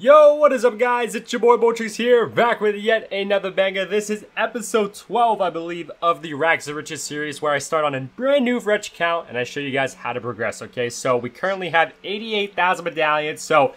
Yo, what is up guys? It's your boy Boltrix here, back with yet another banger. This is episode 12, I believe, of the Rags to Riches series where I start on a brand new Wretch account and I show you guys how to progress, okay? So we currently have 88,000 medallions, so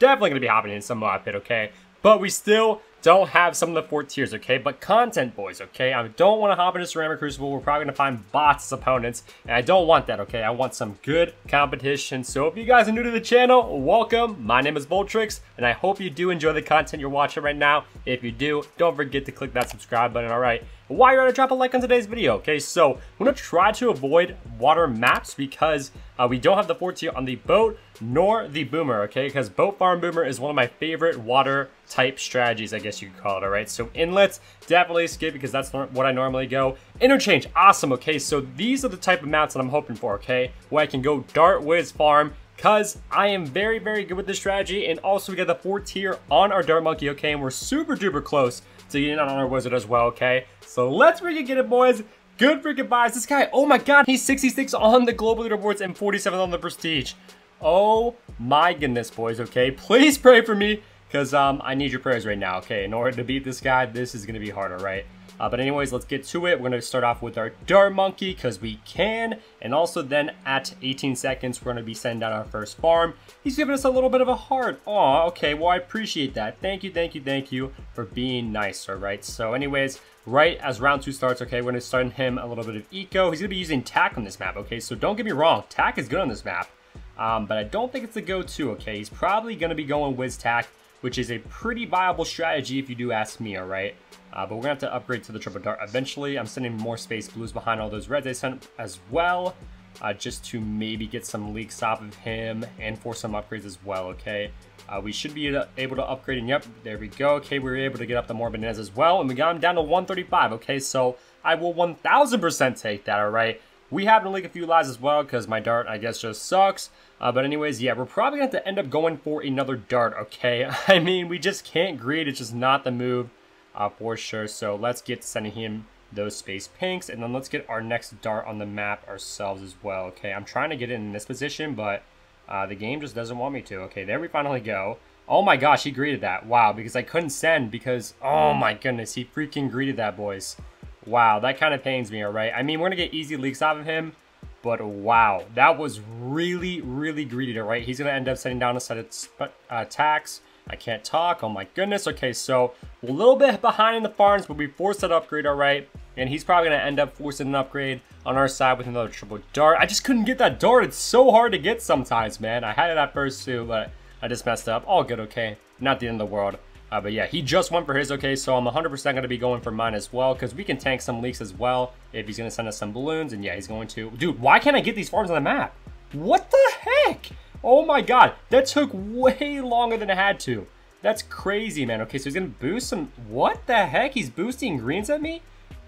definitely going to be hopping in some Moab Pit, okay? But we still don't have some of the four tiers, okay? But content, boys, okay? I don't want to hop into Ceramic Crucible. We're probably going to find bots as opponents, and I don't want that, okay? I want some good competition. So if you guys are new to the channel, welcome. My name is Boltrix, and I hope you do enjoy the content you're watching right now. If you do, don't forget to click that subscribe button, all right? While you're it, drop a like on today's video, okay? So I'm to try to avoid water maps because uh, we don't have the four tier on the boat nor the boomer, okay? Because boat farm boomer is one of my favorite water type strategies, I guess you could call it, all right? So inlets, definitely skip because that's what I normally go. Interchange, awesome, okay? So these are the type of maps that I'm hoping for, okay? Where I can go dart, whiz, farm, because I am very, very good with this strategy. And also we got the four tier on our Dart Monkey, okay? And we're super duper close to getting on our Wizard as well, okay? So let's freaking get it, boys. Good freaking buys. This guy, oh my god, he's 66 on the global leaderboards and 47 on the prestige. Oh my goodness, boys, okay? Please pray for me, because um, I need your prayers right now, okay? In order to beat this guy, this is going to be harder, right? Uh, but anyways, let's get to it. We're going to start off with our Dart Monkey because we can. And also then at 18 seconds, we're going to be sending out our first farm. He's giving us a little bit of a heart. Oh, okay. Well, I appreciate that. Thank you, thank you, thank you for being nice, all right? So anyways, right as round two starts, okay, we're going to start him a little bit of eco. He's going to be using tack on this map, okay? So don't get me wrong. Tack is good on this map. Um, but I don't think it's the go-to, okay? He's probably going to be going Wiz Tack, which is a pretty viable strategy if you do ask me, all right? Uh, but we're going to have to upgrade to the Triple Dart eventually. I'm sending more Space Blues behind all those Reds I sent as well, uh, just to maybe get some leaks off of him and for some upgrades as well, okay? Uh, we should be able to upgrade, and yep, there we go. Okay, we were able to get up the More Bananas as well, and we got him down to 135, okay? So I will 1000% take that, all right? We happen to leak a few lies as well, because my dart, I guess, just sucks. Uh, but anyways, yeah, we're probably going to have to end up going for another dart, okay? I mean, we just can't greed. It's just not the move uh, for sure. So let's get sending him those space pinks, and then let's get our next dart on the map ourselves as well. Okay, I'm trying to get it in this position, but uh, the game just doesn't want me to. Okay, there we finally go. Oh my gosh, he greeted that. Wow, because I couldn't send because, oh my goodness, he freaking greeted that, boys. Wow, that kind of pains me, all right? I mean, we're going to get easy leaks off of him, but wow, that was really, really greedy, all right? He's going to end up sending down a set of uh, attacks. I can't talk. Oh my goodness. Okay, so a little bit behind in the farms, but we forced that upgrade, all right. And he's probably going to end up forcing an upgrade on our side with another triple dart. I just couldn't get that dart. It's so hard to get sometimes, man. I had it at first too, but I just messed up. All good, okay. Not the end of the world. Uh, but yeah, he just went for his, okay, so I'm 100% going to be going for mine as well, because we can tank some leaks as well if he's going to send us some balloons, and yeah, he's going to. Dude, why can't I get these farms on the map? What the heck? Oh my god, that took way longer than it had to. That's crazy, man. Okay, so he's gonna boost some, what the heck? He's boosting greens at me?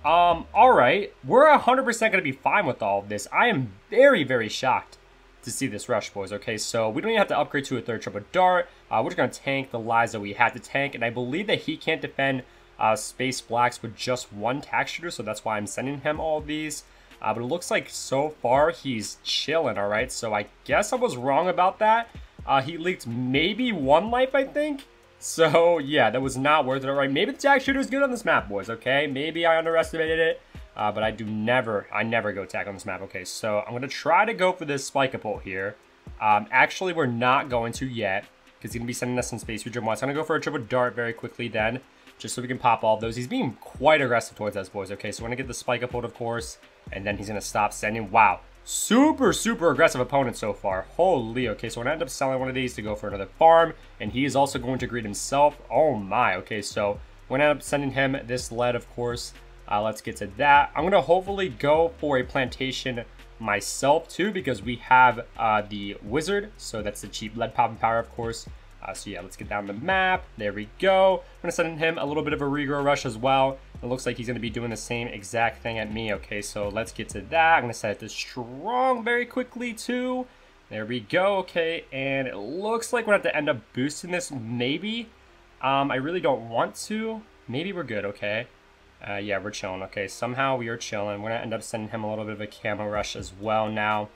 Um, all right. We're 100% gonna be fine with all of this. I am very, very shocked to see this rush, boys. Okay, so we don't even have to upgrade to a third triple dart. Uh, we're just gonna tank the lies that we had to tank, and I believe that he can't defend uh, space blacks with just one tack shooter, so that's why I'm sending him all these. Uh, but it looks like so far he's chilling, all right? So I guess I was wrong about that. Uh, he leaked maybe one life, I think. So yeah, that was not worth it, all right? Maybe the tack shooter is good on this map, boys, okay? Maybe I underestimated it. Uh, but I do never, I never go tack on this map. Okay, so I'm going to try to go for this Spike-a-Pult here. Um, actually, we're not going to yet, because he's going to be sending us some Space Region 1. So I'm going to go for a triple dart very quickly then, just so we can pop all of those. He's being quite aggressive towards us, boys. Okay, so we're to get the Spike-a-Pult, of course, and then he's to stop sending. Wow, super, super aggressive opponent so far. Holy, okay, so we're to end up selling one of these to go for another farm, and he is also going to greet himself. Oh my, okay, so we're to end up sending him this lead, of course. Uh, let's get to that. I'm to hopefully go for a plantation myself too, because we have uh, the wizard, so that's the cheap lead popping power, of course. Uh, so yeah, let's get down the map. There we go. I'm gonna send him a little bit of a regrow rush as well. It looks like he's gonna be doing the same exact thing at me. Okay, so let's get to that. I'm gonna set it to strong very quickly too. There we go, okay, and it looks like we're gonna have to end up boosting this, maybe. Um, I really don't want to. Maybe we're good, okay. Uh, yeah, we're chilling, okay. Somehow we are chilling. We're gonna end up sending him a little bit of a camo rush as well now.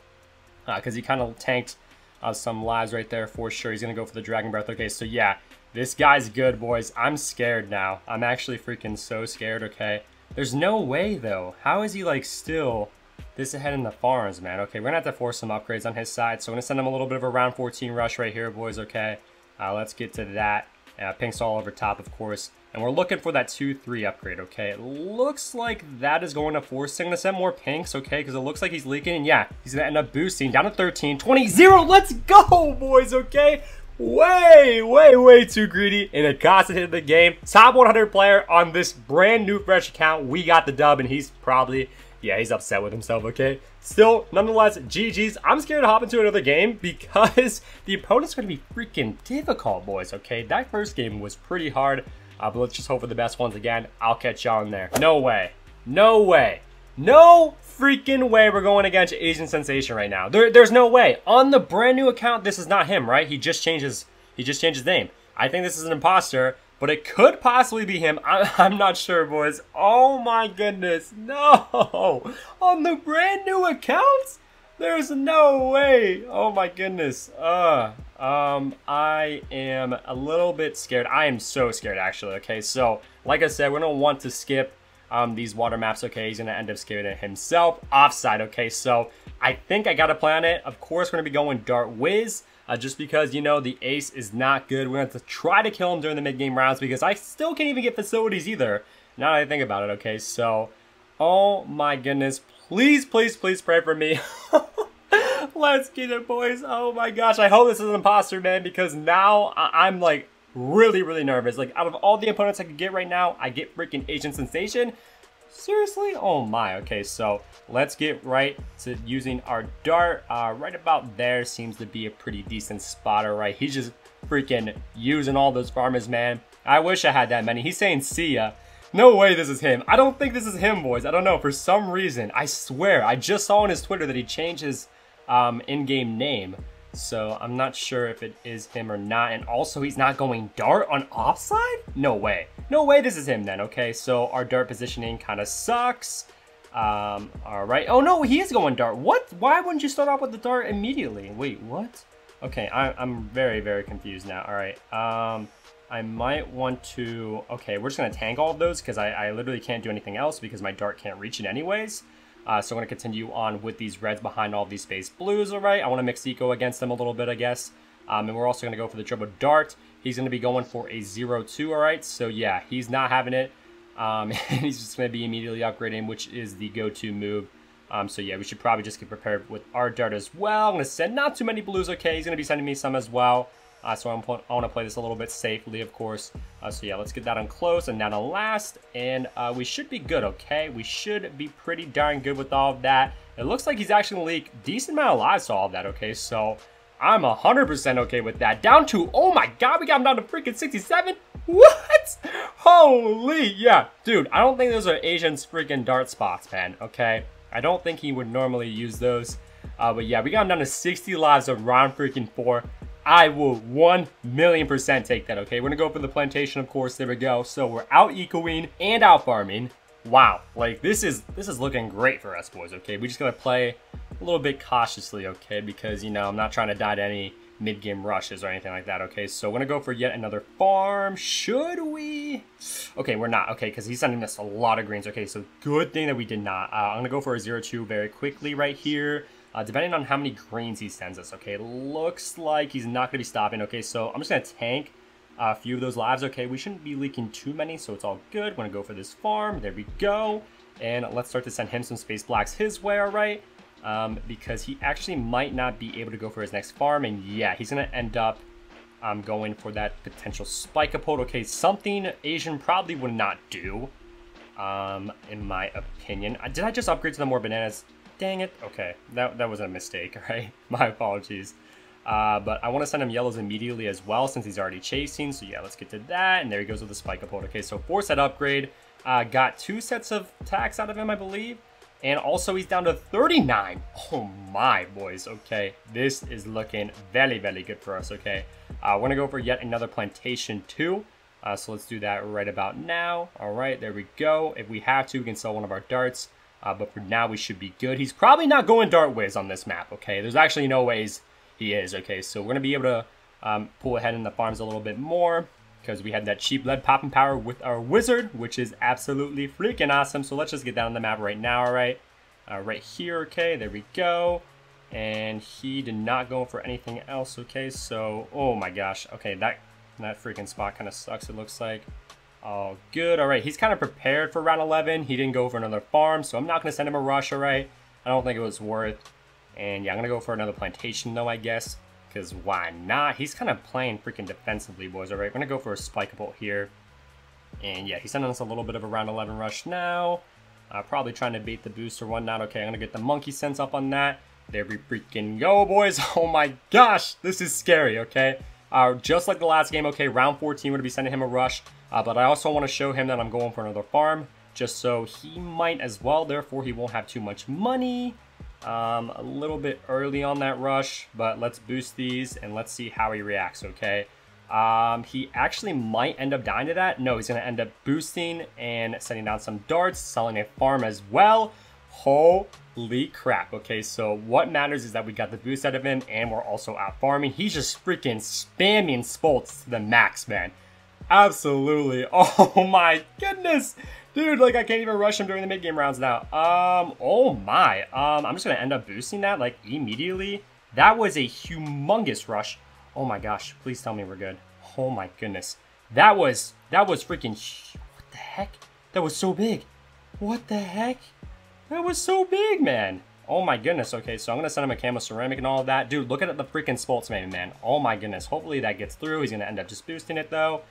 Because uh, he kind of tanked uh, some lives right there for sure. He's going to go for the Dragon Breath. Okay, so yeah, This guy's good, boys. I'm scared now. I'm actually freaking so scared, okay? There's no way, though. How is he, like, still this ahead in the farms, man? Okay, we're gonna have to force some upgrades on his side, so I'm gonna send him a little bit of a round 14 rush right here, boys, okay? Uh, let's get to that. Uh, Pink's all over top, of course. And we're looking for that 2-3 upgrade, okay? It looks like that is going to force him to send more pinks, okay? Because it looks like he's leaking. And yeah, he's going to end up boosting down to 13, 20, 0. Let's go, boys, okay? way, way, way too greedy, and it cost him the game. Top 100 player on this brand new fresh account. We got the dub, and he's probably, yeah, he's upset with himself, okay? Still, nonetheless, GG's. I'm scared to hop into another game because the opponent's going to be freaking difficult, boys, okay? That first game was pretty hard, uh, but let's just hope for the best once again. I'll catch y'all in there. No way. No way. No freaking way we're going against Asian Sensation right now. There, there's no way. On the brand new account, this is not him, right? He just changes. He just changed his name. I think this is an imposter, but it could possibly be him. I, I'm not sure, boys. Oh my goodness, no! On the brand new accounts, there's no way. Oh my goodness. Uh, um, I am a little bit scared. I am so scared, actually. Okay, so like I said, we're gonna want to skip um, these water maps, okay, he's to end up skipping it himself. Offside, okay, so I think I got a plan it. Of course, we're to be going Dart Whiz. uh, just because, you know, the ace is not good. We're going to try to kill him during the mid-game rounds because I still can't even get facilities either. Now that I think about it, okay, so, oh my goodness, please, please, please pray for me. Let's get it, boys. Oh my gosh, I hope this is an imposter, man, because now I I'm like really, really nervous. Like, out of all the opponents I could get right now, I get freaking Asian Sensation. Seriously? Oh my. Okay, so let's get right to using our dart. Uh, right about there seems to be a pretty decent spotter, right? He's just freaking using all those farmers, man. I wish I had that many. He's saying see ya. No way this is him. I don't think this is him, boys. I don't know. For some reason, I swear, I just saw on his Twitter that he changed his um, in-game name. So I'm not sure if it is him or not. And also he's not going dart on offside? No way. No way this is him then, okay? So our dart positioning kind of sucks. Um, all right. Oh no, he is going dart. What? Why wouldn't you start off with the dart immediately? Wait, what? Okay, I, I'm very, very confused now. All right. Um, I might want to... Okay, we're just going to tank all of those because I, I literally can't do anything else because my dart can't reach it anyways. Uh, so I'm going to continue on with these reds behind all these space blues, all right? I want to mix Eco against them a little bit, I guess. Um, and we're also going to go for the Turbo Dart. He's going to be going for a 0-2, all right? So, yeah, he's not having it. Um, and he's just going to be immediately upgrading, which is the go-to move. Um, so, yeah, we should probably just get prepared with our Dart as well. I'm going to send not too many blues, okay? He's going to be sending me some as well. Uh, so I'm, I want to play this a little bit safely, of course. Uh, so yeah, let's get that on close and down to last. And uh, we should be good, okay? We should be pretty darn good with all of that. It looks like he's actually going to leak decent amount of lives to all of that, okay? So I'm 100% okay with that. Down to, oh my god, we got him down to freaking 67? What? Holy, yeah. Dude, I don't think those are Asian's freaking dart spots, man, okay? I don't think he would normally use those. Uh, but yeah, we got him down to 60 lives of round freaking four. I will 1 million percent take that, okay? We're gonna go for the plantation, of course. There we go. So we're out ecoing and out farming. Wow, like this is this is looking great for us, boys, okay? We just gotta play a little bit cautiously, okay? Because, you know, I'm not trying to die to any mid-game rushes or anything like that, okay? So we're gonna go for yet another farm. Should we? Okay, we're not, okay, because he's sending us a lot of greens, okay? So good thing that we did not. Uh, I'm gonna go for a 0-2 very quickly right here uh, depending on how many greens he sends us. Okay, looks like he's not going to be stopping. Okay, so I'm just going to tank a few of those lives. Okay, we shouldn't be leaking too many, so it's all good. We're going to go for this farm. There we go. And let's start to send him some space blacks his way, all right? Um, because he actually might not be able to go for his next farm. And yeah, he's going to end up um, going for that potential Spike-a-Pult. Okay, something Asian probably would not do, um, in my opinion. Uh, did I just upgrade to the more bananas? Dang it. Okay, that, that was a mistake, right? My apologies. Uh, but I want to send him yellows immediately as well since he's already chasing. So yeah, let's get to that. And there he goes with the spike up Okay, so four set upgrade. Uh, got two sets of attacks out of him, I believe. And also he's down to 39. Oh my, boys. Okay, this is looking very, very good for us, okay? Uh, we're to go for yet another plantation too. Uh, so let's do that right about now. All right, there we go. If we have to, we can sell one of our darts. Uh, but for now, we should be good. He's probably not going Dart Whiz on this map, okay? There's actually no ways he is, okay? So we're to be able to um, pull ahead in the farms a little bit more. Because we had that cheap lead popping power with our wizard, which is absolutely freaking awesome. So let's just get down on the map right now, all right? Uh, right here, okay, there we go. And he did not go for anything else, okay? So, oh my gosh, okay, that, that freaking spot kind of sucks, it looks like. Oh, good, all right, he's kind of prepared for round 11. He didn't go for another farm, so I'm not going to send him a rush, all right? I don't think it was worth. And yeah, I'm going to go for another plantation, though, I guess because why not? He's kind of playing freaking defensively, boys. All right, we're going to go for a Spike-a-Pult here. And yeah, he's sending us a little bit of a round 11 rush now. Uh, probably trying to bait the boost or whatnot. Okay, I'm going to get the monkey sense up on that. There we freaking go, boys. Oh my gosh, this is scary, okay? Uh, just like the last game, okay, round 14, we're going to be sending him a rush. Uh, but I also want to show him that I'm going for another farm, just so he might as well. Therefore, he won't have too much money. Um, a little bit early on that rush, but let's boost these and let's see how he reacts, okay? Um, he actually might end up dying to that. No, he's going to end up boosting and sending down some darts, selling a farm as well. Holy crap. Okay, so what matters is that we got the boost out of him and we're also out farming. He's just freaking spamming spolts to the max, man. Absolutely. Oh my goodness. Dude, like I can't even rush him during the mid-game rounds now. Um, oh my. Um, I'm just gonna end up boosting that like immediately. That was a humongous rush. Oh my gosh, please tell me we're good. Oh my goodness. That was, that was freaking, what the heck? That was so big. What the heck? That was so big, man. Oh my goodness. Okay, so I'm gonna send him a camo ceramic and all of that. Dude, look at the freaking Spoltsman, man. Oh my goodness. Hopefully that gets through. He's gonna end up just boosting it though.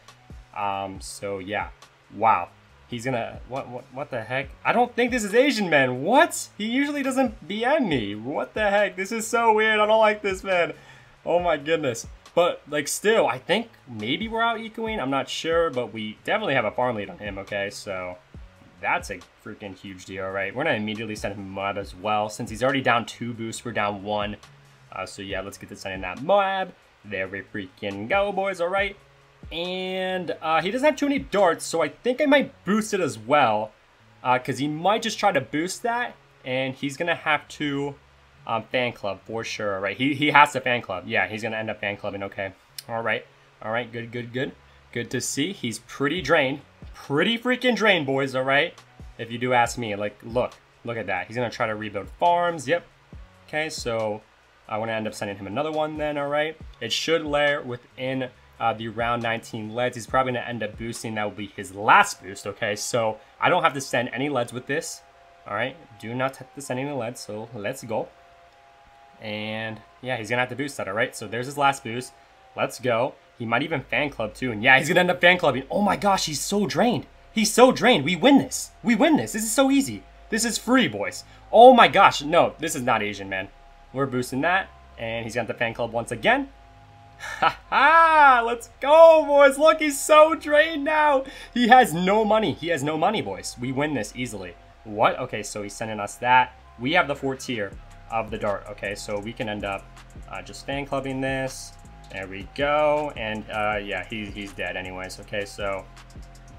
Um, so yeah. Wow. He's gonna, what, what, what the heck? I don't think this is Asian, man. What? He usually doesn't BM me. What the heck? This is so weird. I don't like this, man. Oh my goodness. But, like, still, I think maybe we're out ecoing. I'm not sure, but we definitely have a farm lead on him, okay? So, that's a freaking huge deal, right? We're gonna immediately send him Moab as well. Since he's already down two boosts, we're down one. Uh, so, yeah, let's get to sending that Moab. There we freaking go, boys, all right? And uh, he doesn't have too many darts, so I think I might boost it as well. Because uh, he might just try to boost that, and he's going to have to um, fan club for sure, right? He, he has to fan club. Yeah, he's going to end up fan clubbing, okay. All right, all right, good, good, good. Good to see. He's pretty drained. Pretty freaking drained, boys, all right? If you do ask me, like, look, look at that. He's going to try to rebuild farms, yep. Okay, so I want to end up sending him another one then, all right? It should layer within uh, the round 19 leads. He's probably going to end up boosting. That will be his last boost, okay? So I don't have to send any leads with this. All right, do not have to send any leads, so let's go. And yeah, he's going to have to boost that, all right? So there's his last boost. Let's go. He might even fan club too. And yeah, he's going to end up fan clubbing. Oh my gosh, he's so drained. He's so drained. We win this. We win this. This is so easy. This is free, boys. Oh my gosh. No, this is not Asian, man. We're boosting that. And he's got the fan club once again. Ha ha! Let's go, boys! Look, he's so drained now! He has no money. He has no money, boys. We win this easily. What? Okay, so he's sending us that. We have the fourth tier of the dart. Okay, so we can end up uh, just fan clubbing this. There we go. And uh, yeah, he, he's dead anyways. Okay, so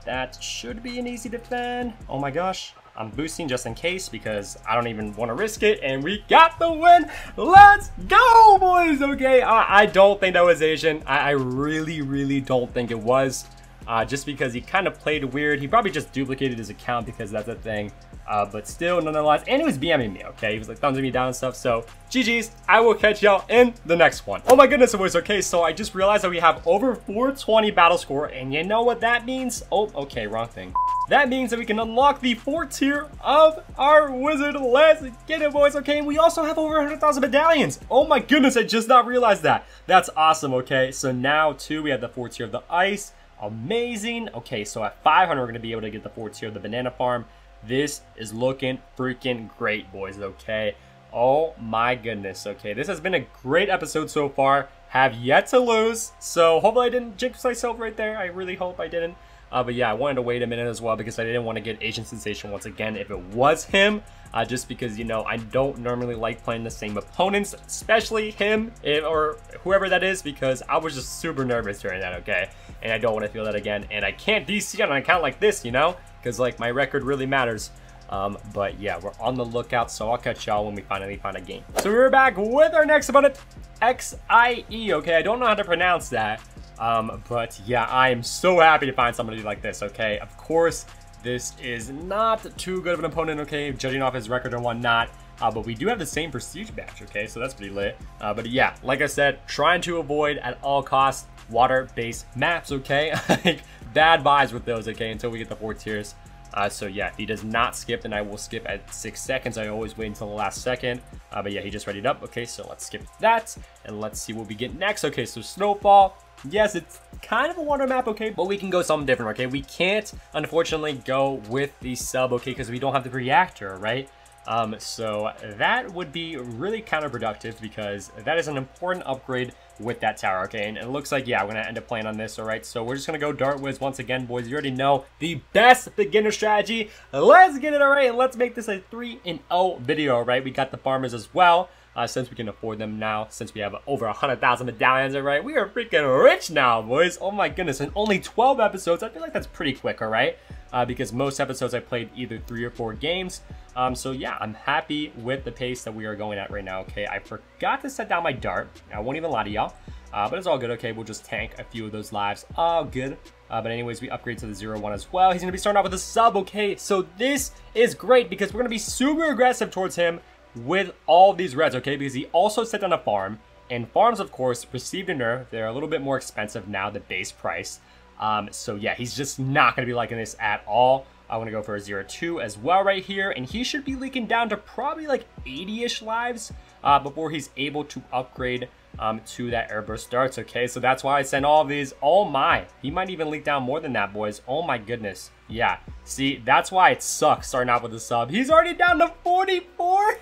that should be an easy defend. Oh my gosh. I'm boosting just in case because I don't even want to risk it. And we got the win. Let's go, boys. Okay, I, I don't think that was Asian. I, I really, really don't think it was. Uh, just because he kind of played weird. He probably just duplicated his account because that's a thing. Uh, but still, nonetheless, and he was BMing me, okay? He was like thumbsing me down and stuff. So, GG's. I will catch y'all in the next one. Oh my goodness, boys. Okay, so I just realized that we have over 420 battle score. And you know what that means? Oh, okay, wrong thing. That means that we can unlock the fourth tier of our wizard. Let's get it, boys. Okay, we also have over 100,000 medallions. Oh my goodness, I just not realized that. That's awesome, okay? So now, too, we have the fourth tier of the ice. Amazing. Okay, so at 500, we're going to be able to get the fourth tier of the banana farm. This is looking freaking great, boys, okay? Oh my goodness, okay? This has been a great episode so far. Have yet to lose, so hopefully I didn't jinx myself right there. I really hope I didn't. Uh, but yeah, I wanted to wait a minute as well because I didn't want to get Asian Sensation once again if it was him. Uh, just because, you know, I don't normally like playing the same opponents, especially him if, or whoever that is, because I was just super nervous during that, okay? And I don't want to feel that again. And I can't DC on an account like this, you know? Because, like, my record really matters. Um, but yeah, we're on the lookout, so I'll catch y'all when we finally find a game. So we're back with our next opponent, XIE, okay? I don't know how to pronounce that. Um, but yeah, I am so happy to find somebody like this, okay? Of course, this is not too good of an opponent, okay? Judging off his record and whatnot. Uh, but we do have the same prestige badge, okay? So that's pretty lit. Uh, but yeah, like I said, trying to avoid at all costs water-based maps, okay? like, bad vibes with those, okay? Until we get the four tiers. Uh, so yeah, he does not skip, then I will skip at six seconds. I always wait until the last second. Uh, but yeah, he just readied up. Okay, so let's skip that. And let's see what we get next. Okay, so Snowfall. Yes, it's kind of a water map, okay, but we can go something different, okay? We can't, unfortunately, go with the sub, okay, because we don't have the reactor, right? Um, so that would be really counterproductive because that is an important upgrade with that tower, okay? And it looks like, yeah, we're going to end up playing on this, all right? So we're just going to go Dart Wiz once again, boys. You already know the best beginner strategy. Let's get it, all right? And let's make this a 3-0 video, right? We got the farmers as well. Uh, since we can afford them now, since we have over 100,000 medallions, all right? We are freaking rich now, boys. Oh my goodness, in only 12 episodes, I feel like that's pretty quick, all right? Uh, because most episodes I played either three or four games. Um, so yeah, I'm happy with the pace that we are going at right now, okay? I forgot to set down my dart. I won't even lie to y'all. Uh, but it's all good, okay? We'll just tank a few of those lives. All good. Uh, but anyways, we upgrade to the 0-1 as well. He's going to be starting off with a sub, okay? So this is great because we're going to be super aggressive towards him with all these reds, okay? Because he also set down a farm. And farms, of course, received a nerf. They're a little bit more expensive now, the base price. Um, so yeah, he's just not going to be liking this at all. I want to go for a 0-2 as well right here. And he should be leaking down to probably like 80-ish lives uh, before he's able to upgrade um, to that airburst darts, okay? So that's why I sent all these. Oh my, he might even leak down more than that, boys. Oh my goodness. Yeah, see, that's why it sucks starting out with a sub. He's already down to 44?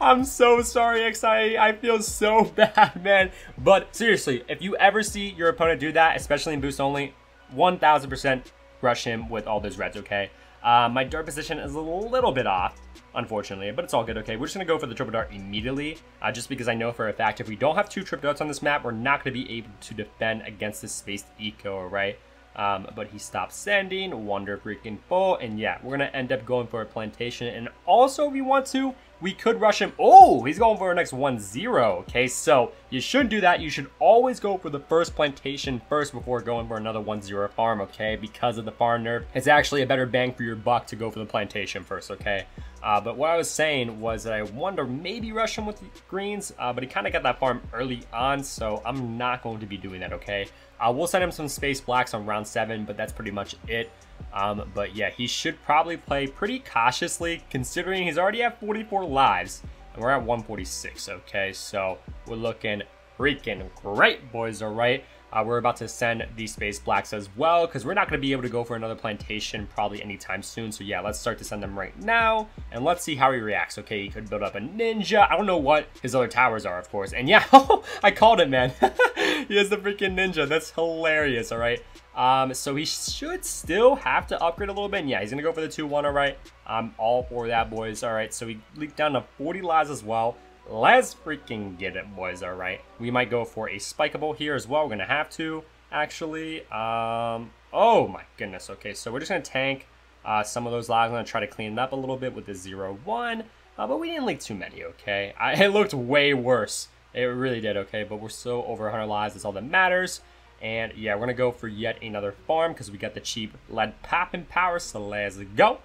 I'm so sorry, XI. I feel so bad, man. But seriously, if you ever see your opponent do that, especially in boost only, 1000% rush him with all those reds, okay? Uh, my dart position is a little bit off, unfortunately, but it's all good, okay? We're just to go for the triple dart immediately, uh, just because I know for a fact if we don't have two triple darts on this map, we're not to be able to defend against this spaced eco, right? Um, but he stopped sending, wonder freaking full, and yeah, we're to end up going for a plantation, and also if we want to, we could rush him. Oh, he's going for our next 1-0. Okay, so you should do that. You should always go for the first plantation first before going for another 1-0 farm, okay? Because of the farm nerf. It's actually a better bang for your buck to go for the plantation first, okay? Uh, but what I was saying was that I wonder maybe rush him with greens, uh, but he kind of got that farm early on, so I'm not going to be doing that, okay? Uh, we'll send him some space blacks on round 7, but that's pretty much it. Um, but yeah, he should probably play pretty cautiously considering he's already at 44 lives and we're at 146. Okay, so we're looking freaking great, boys. All right. Uh, we're about to send these space blacks as well because we're not going to be able to go for another plantation probably anytime soon. So yeah, let's start to send them right now and let's see how he reacts. Okay, he could build up a ninja. I don't know what his other towers are, of course. And yeah, I called it, man. he has the freaking ninja. That's hilarious. All right. Um, so he should still have to upgrade a little bit. And yeah, he's going to go for the 2-1, all right. I'm all for that, boys. All right, so he leaked down to 40 lives as well. Let's freaking get it, boys, all right. We might go for a Spike-a-Pult here as well. We're going to have to, actually. Um, oh, my goodness. Okay, so we're just going to tank uh, some of those lives. I'm going to try to clean it up a little bit with the 0-1. Uh, but we didn't leak too many, okay? I, it looked way worse. It really did, okay? But we're still over 100 lives. That's all that matters. And yeah, we're going to go for yet another farm because we got the cheap lead popping power. So let's go.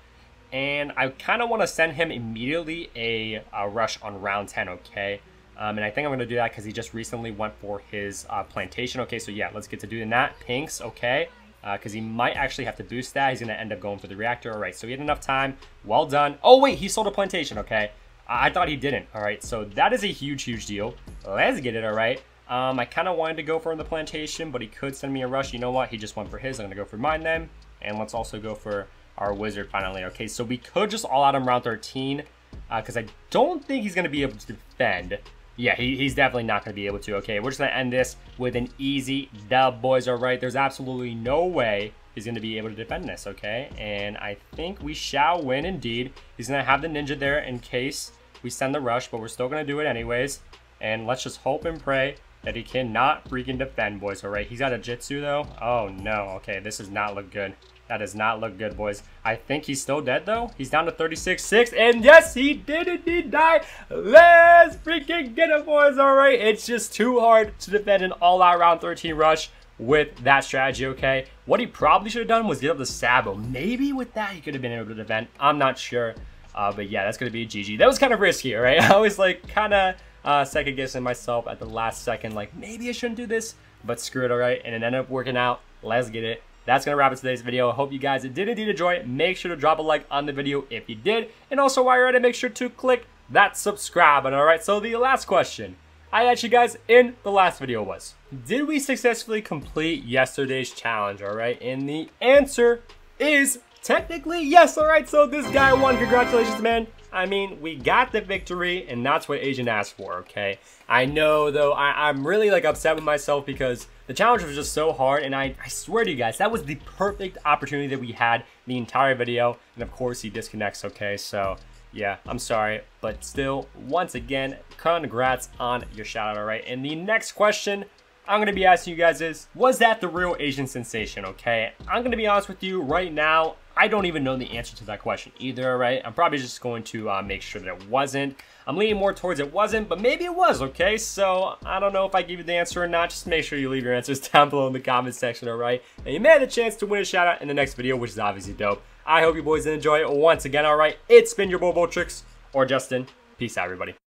And I kind of want to send him immediately a, a, rush on round 10, okay? Um, and I think I'm going to do that because he just recently went for his uh, plantation. Okay, so yeah, let's get to doing that. Pinks, okay? Because uh, he might actually have to boost that. He's going to end up going for the reactor. All right, so he had enough time. Well done. Oh, wait, he sold a plantation, okay? I, I thought he didn't. All right, so that is a huge, huge deal. Let's get it, all right? Um, I kind of wanted to go for the plantation, but he could send me a rush. You know what? He just went for his. I'm going to go for mine then. And let's also go for our wizard finally. Okay, so we could just all out him round 13 because uh, I don't think he's going to be able to defend. Yeah, he, he's definitely not going to be able to. Okay, we're just going to end this with an easy dub, boys. All right, there's absolutely no way he's going to be able to defend this, okay? And I think we shall win indeed. He's going to have the ninja there in case we send the rush, but we're still going to do it anyways. And let's just hope and pray that he cannot freaking defend, boys. All right, he's got a Jitsu, though. Oh, no. Okay, this does not look good. That does not look good, boys. I think he's still dead, though. He's down to 36-6. And yes, he did indeed die. Let's freaking get it, boys. All right. It's just too hard to defend an all-out round 13 rush with that strategy, okay? What he probably should have done was get up the Sabo. Maybe with that, he could have been able to defend. I'm not sure. Uh, but yeah, that's going to be a GG. That was kind of risky, right? I was like kind of uh, second guessing myself at the last second, like maybe I shouldn't do this, but screw it, all right? And it ended up working out. Let's get it that's going to wrap up today's video. I hope you guys did indeed enjoy it. Make sure to drop a like on the video if you did. And also while you're at it, make sure to click that subscribe button. Alright, so the last question I asked you guys in the last video was, did we successfully complete yesterday's challenge? Alright, and the answer is technically yes. Alright, so this guy won. Congratulations, man. I mean, we got the victory, and that's what Agent asked for, okay? I know, though, I, am really, like, upset with myself because the challenge was just so hard, and I, I swear to you guys, that was the perfect opportunity that we had the entire video, and of course, he disconnects, okay? So, yeah, I'm sorry, but still, once again, congrats on your shout-out, all right? And the next question I'm to be asking you guys is, was that the real Asian sensation, okay? I'm to be honest with you right now, I don't even know the answer to that question either, right? I'm probably just going to uh, make sure that it wasn't. I'm leaning more towards it wasn't, but maybe it was, okay? So I don't know if I give you the answer or not. Just make sure you leave your answers down below in the comment section, all right? And you may have the chance to win a shout out in the next video, which is obviously dope. I hope you boys enjoy it once again, all right? It's been your boy Boltrix or Justin. Peace out, everybody.